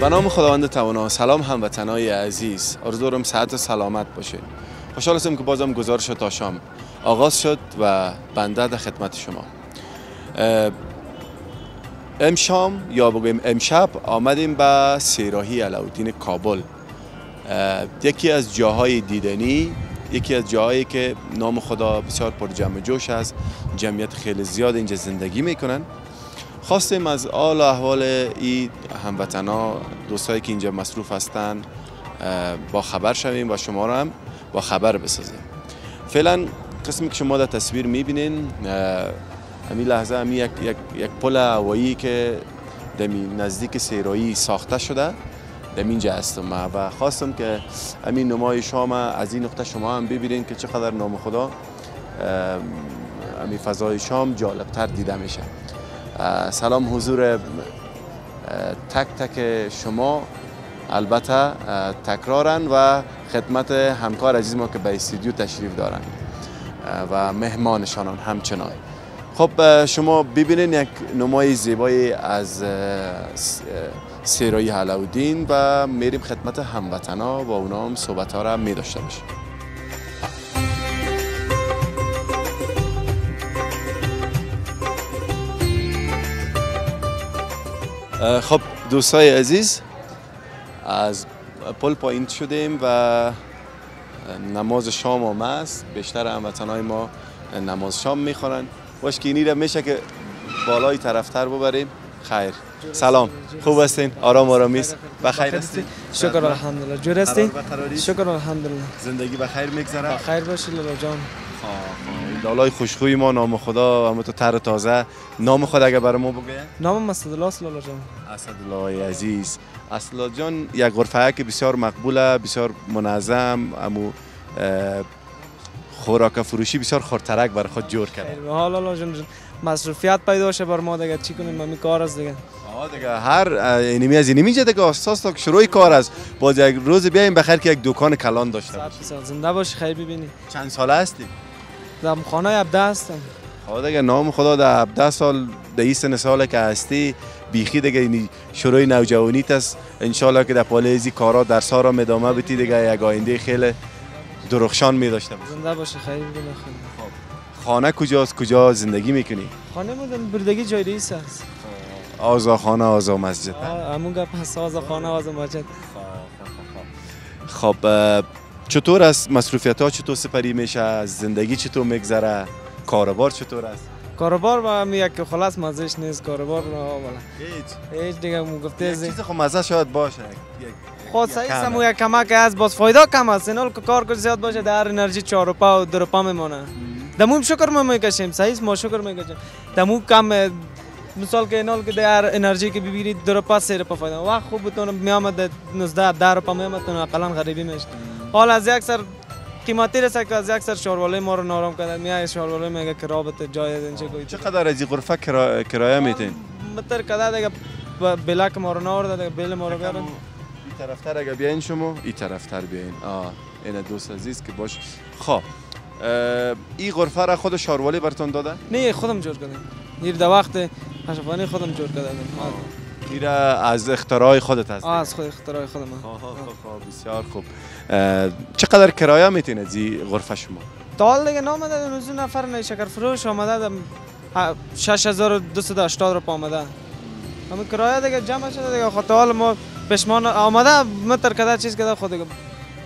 به نام خداوند توانا سلام هموطنای عزیز. آرزو دارم صحت و سلامت باشید خوشحال هستم که بازم گزارش تا شام آغاز شد و بنده در خدمت شما. امشام یا بگویم امشب آمدیم به سیراهی علاودین کابل. یکی از جاهای دیدنی یکی از جاهایی که نام خدا بسیار پر جمع جوش است. جمعیت خیلی زیاد اینجا زندگی می‌کنن. خواستیم از آل احوال این هموطنا دوستایی که اینجا مصروف هستن با خبر شویم و شما را هم با خبر بسازیم. فعلا قسمی که شما در تصویر می‌بینین همین لحظه همین یک, یک, یک پل هوایی که دمی نزدیک سیرایی ساخته شده در اینجا هستم و خواستم که همین نمای شام از این نقطه شما هم ببینین که چقدر نام خدا همین فضای شام جالبتر دیده میشه. سلام حضور تک تک شما. البته تکرارن و خدمت همکار عزیز ما که به استودیو تشریف دارن و مهمانشانان همچنان. خب شما ببینین یک نمای زیبایی از سیرای حلاودین و میریم خدمت هموطنا و اونا هم صحبت ها را می داشته باشیم. خب دوستای عزیز از پل پایین شدیم و نماز شام هم است بیشتر هموطنهای ما نماز شام می‌خورن. باش که اینی را میشه که بالای طرفتر ببریم. خیر. سلام. خوب هستین؟ آرام آرامی است بخیر هستین؟ شکر الحمدلله. جور هستین؟ شکر الحمدلله. زندگی بخیر میگذره. بخیر باشی لالا جان. لالای خوشخوی ما نام خدا و تو تر تازه. نام خود اگه برای ما بگه؟ نام اسدالله است لالا جان. اسدالله عزیز. اسدالله جان یک غرفه که بسیار مقبوله بسیار منظم امو خوراک فروشی بسیار خورترک برای خود جور کرده. حالا جان مصروفیت پیدا شه بر ما دیگه چی کنیم؟ ما کار است دیگه. آه دیگه هر اینمی از اینمی جه دیگه اساس تا شروع کار است. باز یک روز بیایم بخیر که یک دکان کلان داشته باشیم. زنده باشی خیر ببینی. چند ساله هستی در خانه 17 هستم خدا دیگه نام خدا در 17 سال در این سن سال که هستی. بیخی دیگه این شروع نوجوانیت است انشالله که در پالیزی کارا در سارا مدامه بتی دیگه. یک آینده خیلی درخشان می باشه زنده باشه خیر ببینی خانه کجاست؟ کجا زندگی می‌کنی؟ خانه مودن بردگی جای رئیس است آزا خانه آزا مسجد. همون گپ هست. آزا خانه آزا مسجد. خب چطور است مصروفیت ها چطور سپری میشه زندگی چطور میگذره؟ کاروبار چطور است؟ کاروبار با هم یک خلاص مزهش نیست کاروبار نه والا. هیچ. هیچ دیگه مو گفته از چیز خب مزه شاید باشه. خود صحیح سمو یک کمک از باز فایده کم است اینال که کار کنی زیاد باشه در انرژی 4 پا و 2 پا میمونه. دمو شکر ما می‌کشیم صحیح ما شکر می‌کشیم. دمو کم مثال که اینال که در انرژی که ببینید دو پا سه پا فایده. وقت خوب بتونه میامد 19 10 پا میامد تو غریبی میشه حال از یک سر قیمتی رسه که از یک سر شارواله ما رو نارام کرده میای شارواله میگه که رابط جای اینجا کوی چقدر از این غرفه کرایه میتین متر کده دیگه بلاک ما رو نورده دیگه بیل ما رو بیارن. این طرفتر اگه بیاین شما؟ این طرفتر بیاین. آه این دوست عزیز که باش. خب این غرفه را خود شاروالی برتون داده؟ نه خودم جور کردم. این در وقت اشفانی خودم جور کردم. این از اختراع خودت هست؟ از خود اختراع خودم خب بسیار خوب. چقدر کرایه می‌تونه زی غرفه شما؟ تا حال دیگه نامده روزی نفر نه شکر فروش آمده 6280 رو آمده. همه کرایه دیگه جمع شده دیگه. خود حال ما پشمان آمده متر کده چیز کده خود دیگه.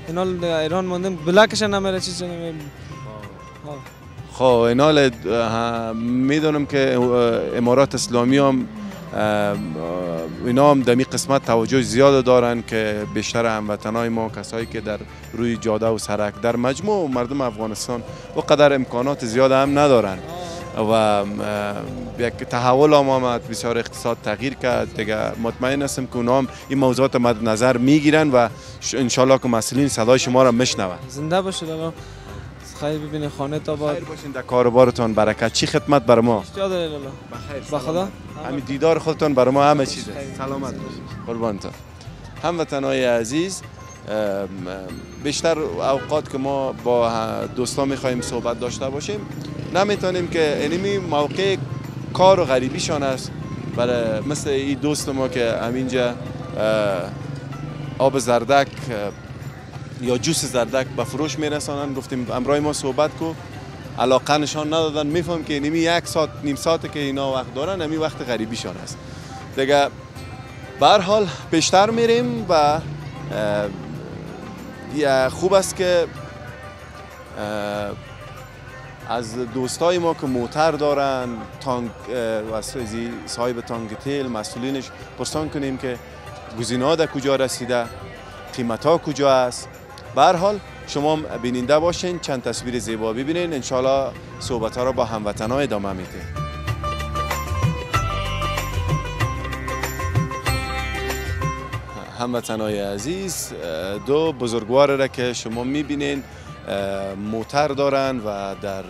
اینال ایران موندیم بلاکش نمیره چیز نمیره. خب اینال می‌دونم که امارات اسلامی هم اینا هم دمی قسمت توجه زیاد دارن که بیشتر هموطنای ما کسایی که در روی جاده و سرک در مجموع مردم افغانستان و قدر امکانات زیاد هم ندارن. و یک تحول آمد بسیار اقتصاد تغییر کرد. دیگه مطمئن هستم که اونا هم این موضوعات مد نظر می‌گیرن و انشالله که مسئولین صدای شما را میشنون. زنده باشید خیر ببینید خانه تا با خیر باشین در کاروبارتان. برکت. چی خدمت بر ما؟ بخیر با خدا؟ همین دیدار خودتان بر ما همه چیزه. سلامت باشید قربانتان هموطنای عزیز بیشتر اوقات که ما با دوستان می‌خوایم صحبت داشته باشیم نمی‌تونیم که اینمی موقع کار و غریبیشان است. برای مثل این دوست ما که همینجا آب زردک یا جوس زردک به فروش میرسانن. گفتیم امرای ما صحبت کو. علاقه نشان ندادن. میفهم که نمی یک ساعت نیم ساعت که اینا وقت دارن نمی وقت غریبیشان است دیگه به حال بیشتر میریم و خوب است که از دوستای ما که موتر دارن تانک صاحب تانک تیل مسئولینش پرسان کنیم که گزینه در کجا رسیده قیمت ها کجا است. به حال شما بیننده باشین چند تصویر زیبا ببینین. انشالله صحبت ها را با هموطن ها ادامه میده هموطن های عزیز دو بزرگوار را که شما می‌بینین موتر دارن و در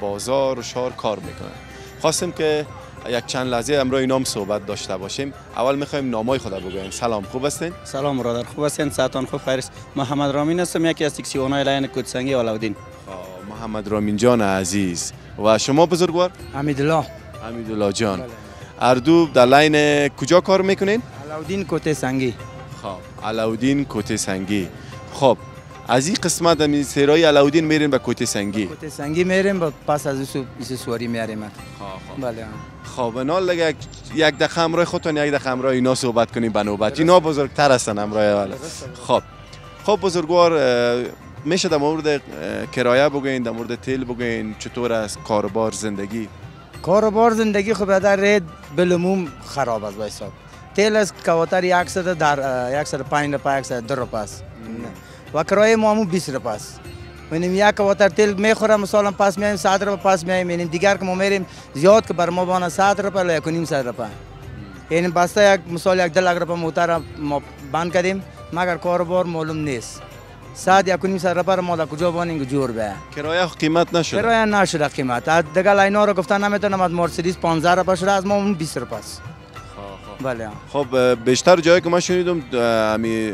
بازار و شهر کار می‌کنن. خواستم که یک چند لحظه امروز نام صحبت داشته باشیم. اول می‌خوایم نامای خدا بگویم سلام خوب هستین؟ سلام برادر خوب هستین؟ ساعتان خوب؟ خیر. محمد رامین هستم یکی از تکسیونای لاین کودسنگی آلاودین خب، محمد رامین جان عزیز. و شما بزرگوار؟ حمیدالله. حمیدالله جان. اردو در لاین کجا کار می‌کنین؟ آلاودین کوته سنگی. خب علاودین کوته سنگی. خب از این قسمت می سیرای علاودین میرین به کوته سنگی. کوته سنگی میریم با پس از سو بیس سواری میاریم. خب خب. بله. خب نال لگه یک دقیقه همراه خودتون یک دقیقه همراه اینا صحبت کنیم به نوبت. اینا بزرگتر هستن همراه اول. خب. خب بزرگوار میشه در مورد کرایه بگین در مورد تیل بگین چطور است؟ کاربار زندگی؟ کاربار زندگی خب در رید بلموم خراب است بای صاحب تیل از کواتر یک در یک سر پنج روپا یک سر دو روپا است. و کرایه ما همون 20 روپیه است می‌بینیم یک واتر تیل می‌خورم مثلا پاس میایم 100 روپیه پاس میایم یعنی دیگر که ما میریم زیاد که بر ما بانه 100 روپیه یا یک نیم 100 روپیه یعنی بسته یک مثال یک 2 لک روپیه موتر ما بند کردیم. مگر کاربار معلوم نیست. صد یک نیم سر ما در کجا بانیم جور به کرایه قیمت نشده. کرایه نشده قیمت. دیگه لاینا رو گفتن نمی‌تونم از مرسیدس 15 روپیه شده از ما اون 20 روپیه است. بله. خب بیشتر جایی که ما شنیدم امی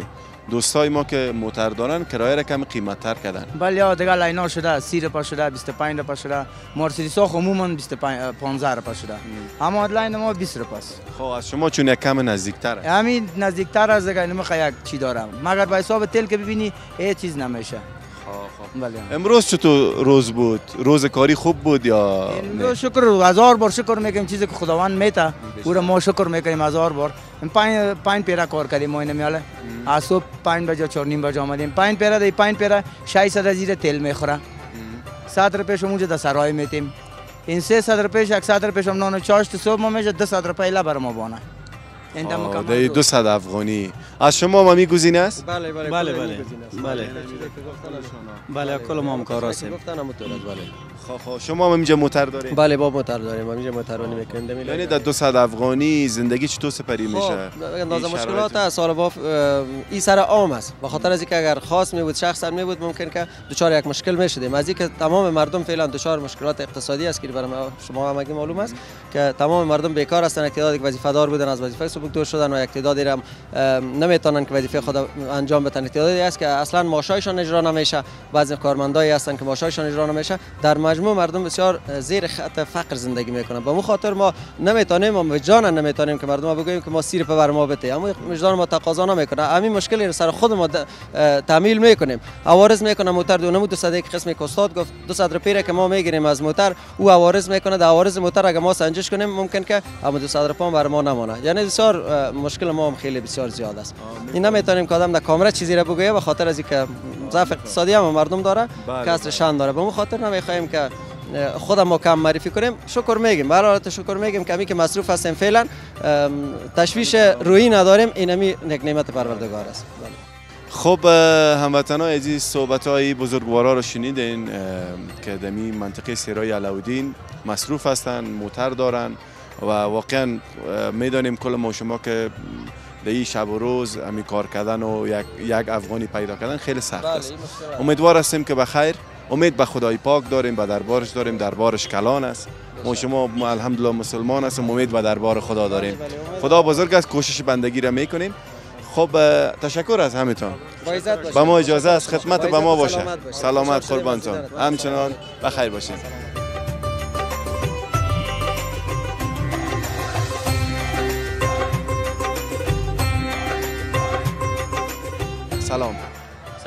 دوستای ما که موتر دارن کرایه را کم قیمت تر کردن. بله یا دیگه لینا شده 30 روپا شده 25 روپا شده مرسیدس ها عموما 25 15 روپا شده. اما لاین ما 20 روپاست خب از شما چون یک کم نزدیکتر همین نزدیکتر از دیگه نمی‌خواد یک چی دارم. مگر به حساب تل که ببینی هیچ چیز نمیشه. بله. امروز چطور روز بود؟ روز کاری خوب بود یا امروز شکر هزار بار شکر می‌کنیم چیزی که خداوند میته او ما شکر می‌کنیم هزار بار. پنج پنج پیرا کار کردیم ما میاله از صبح پنج بجه چهار نیم آمدیم. پنج پیرا دی پنج پیرا 600 زیر تیل می‌خوره. 100 روپیش اونجا در سرای میتیم این 300 روپیش 100 روپیش هم نان چاشت صبح ما میشه 200 روپیه لبر ما بانه. دو. صد افغانی. از شما ما میگوزینه است؟ بله بله بله بله. بله. بله کل ما هم کار هستیم. بله. خب خب شما هم اینجا موتر داریم بله با موتر داریم. اینجا موترانی می‌کنیم یعنی در 200 افغانی زندگی چطور سپری خب، میشه اندازه مشکلات است سال با این سر عام است. به خاطر از اینکه اگر خاص می بود شخصا می بود ممکن که دچار یک مشکل می‌شدیم. از اینکه تمام مردم فعلا دچار مشکلات اقتصادی است که برای شما هم معلوم است که تمام مردم بیکار هستند که وظیفه دار بودن از وظیفه سبک دور شدن و یک تعدادی هم نمی‌تونن که وظیفه خود انجام بدن. تعدادی است که اصلا ماشایشان اجرا نمیشه. بعضی کارمندایی هستن که ماشایشان اجرا نمیشه. در مجموع مردم بسیار زیر خط فقر زندگی می‌کنن به خاطر ما نمی‌تونیم ما جان نمی‌تونیم که مردم بگوییم که ما سیر بر ما بده. اما وجدان ما تقاضا نمی‌کنه. همین مشکل سر خود ما تعمیل می‌کنیم. عوارض می‌کنه موتر دو صد یک قسم استاد گفت. 200 روپیه که ما می‌گیریم از موتر او عوارض می‌کنه. در عوارض موتر اگر ما سنجش کنیم ممکن که اما 200 روپیه بر ما نمونه یعنی بسیار مشکل ما هم خیلی بسیار زیاد است. این نمی‌تونیم که آدم در کامره چیزی را بگویه به خاطر از اینکه ضعف اقتصادی هم مردم داره بله، کسر بله. شان داره. به اون خاطر نمی‌خوایم که خودم ما کم معرفی کنیم. شکر میگیم. برای حالت شکر میگیم که که مصروف هستیم فعلا تشویش روی نداریم. اینمی یک نعمت پروردگار است. خب هموطن های عزیز صحبت های بزرگوارا رو شنیدین. که دمی منطقه سیرای علاودین مصروف هستن موتر دارن. و واقعا می‌دانیم کل ما شما که در این شب و روز امی کار کردن و یک, یک افغانی پیدا کردن خیلی سخت بله، است. امیدوار هستیم که بخیر امید به خدای پاک داریم به دربارش داریم دربارش کلان است. ما شما الحمدلله مسلمان هستیم امید به دربار خدا داریم. خدا بزرگ است کوشش بندگی را می‌کنیم. خب تشکر از همتون. به ما اجازه است خدمت به ما باشه. سلامت قربانتون همچنان بخیر باشین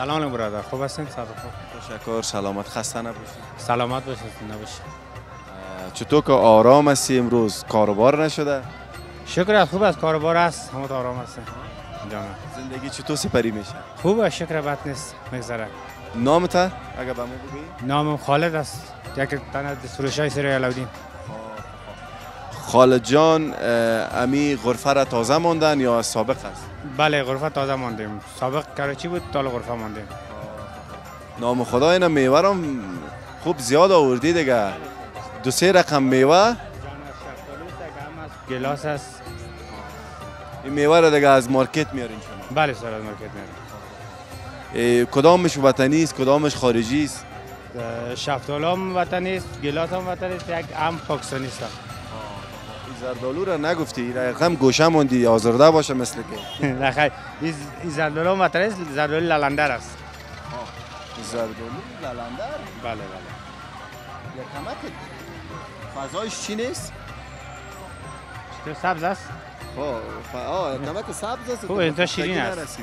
سلام برادر خوب هستین صادق تشکر سلامت. خسته نباشید. سلامت باشید نباشید. چطور که آرام هستی امروز؟ کاروبار نشده؟ شکر است خوب است کاروبار است. همه آرام هستیم. زندگی چطور سپری میشه؟ خوبه شکر بد نیست. میگذره نامت اگر به ما بگی نامم خالد است. یک تنه فروش های سری علاودین خالد جان امی غرفه را تازه ماندن یا سابق است؟ بله غرفه تازه ماندیم سابق کراچی بود؟ تال غرفه ماندیم نام خدا اینا میوه رو خوب زیاد آوردی دیگه. دو سه رقم میوه. گیلاس است. این میوه را دیگه از مارکت میارین شما. بله سر از مارکت میاریم کدامش وطنی است؟ کدامش خارجی است؟ شفتال هم وطنی است گیلاس هم وطنی است یک ام پاکستانی است. زردالو را نگفتی رقم گوشه موندی آزرده باشه مثل که. نه خیر. این زردالو وطنی است زردالو لالندر است. زردالو لالندر بله بله. یکمت فضایش چی نیست؟ تو سبز است؟ خب ف... آه یکمت سبز است. خوب، اینجا شیرین است.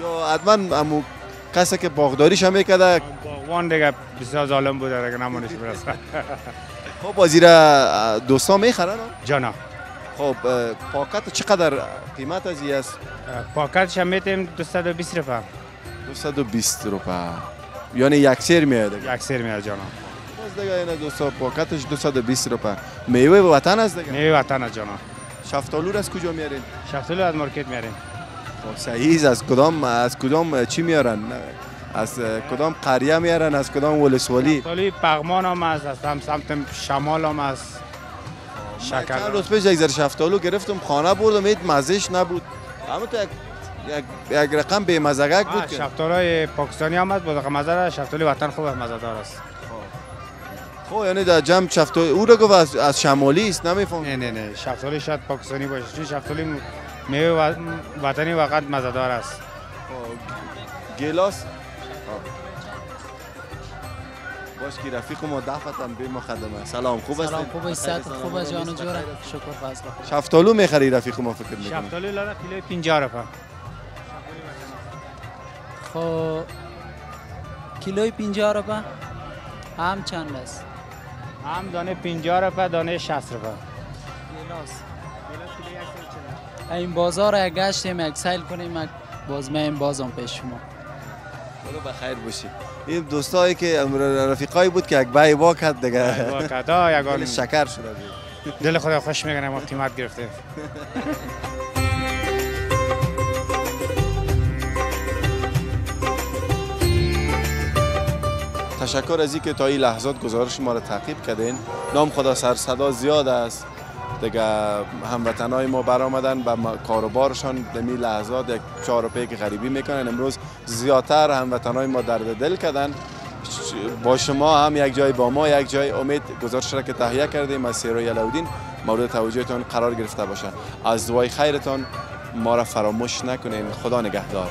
یا حتما امو کسی که باغداریش هم میکده باغوان دیگه بسیار ظالم بوده دیگه نمانش برسه. خب بازی را دوستان می‌خرن؟ جانا خب پاکت چقدر قیمت از است؟ پاکتش هم میتیم 220 روپه 220 روپه یعنی یک سیر میاد یک سیر میاد جانا باز دیگه اینا دوستا پاکتش 220 روپه میوه وطن است دیگه؟ میوه وطن است جانا شفتالو از کجا میارین؟ شفتالو از مارکت میاریم. خب صحیح. از کدام از کدام چی میارن؟ از کدام قریه میارن؟ از کدام ولسوالی؟ شفتالوی پغمان هم از هم سمت شمال هم چند شکر روز پیش یک ذره شفتالو گرفتم خانه بردم اید مزهش نبود. اما تو یک یک, رقم به مزگک بود که. شفتالوی پاکستانی هم بود مزه شفتالوی وطن خوب مزه دار است. خب. یعنی در جمع شفتالو او را گفت از, از شمالی است نمیفهم. نه نه نه شفتالوی شاید پاکستانی باشه چون شفتالوی میوه وطنی وقت مزه دار است. گلاس باش که رفیق ما دفتم به مخدمه سلام خوب است سلام خوب است صحت خوب است جان و جوره شکر فضل شفتالو می‌خری رفیق ما فکر می‌کنم شفتالوی لاله کیلوی 50 روپه خب کیلوی 50 روپه هم چند است؟ هم دانه 50 روپه دانه 60 روپه گلاس. این بازار یک گشتیم یک سیل کنیم باز این بازم پیش شما. برو بخیر باشی. این دوستایی که رفیقایی بود که یک بای وا کرد دیگه. کدا یگان دل شکر شده بود دل خدا خوش می‌کنه ما قیمت گرفته تشکر از اینکه تا این لحظات گزارش ما را تعقیب کردین. نام خدا سر صدا زیاد است. دیگه هموطنای ما برآمدن و کاروبارشان در این لحظات یک چهار که غریبی می‌کنن. امروز زیادتر هموطنای ما درد دل کردن. با شما هم یک جای با ما یک جای. امید گزارش را که تهیه کردیم از سیرای علاودین مورد توجهتان قرار گرفته باشه. از دعای خیرتان ما را فراموش نکنین. خدا نگهدار.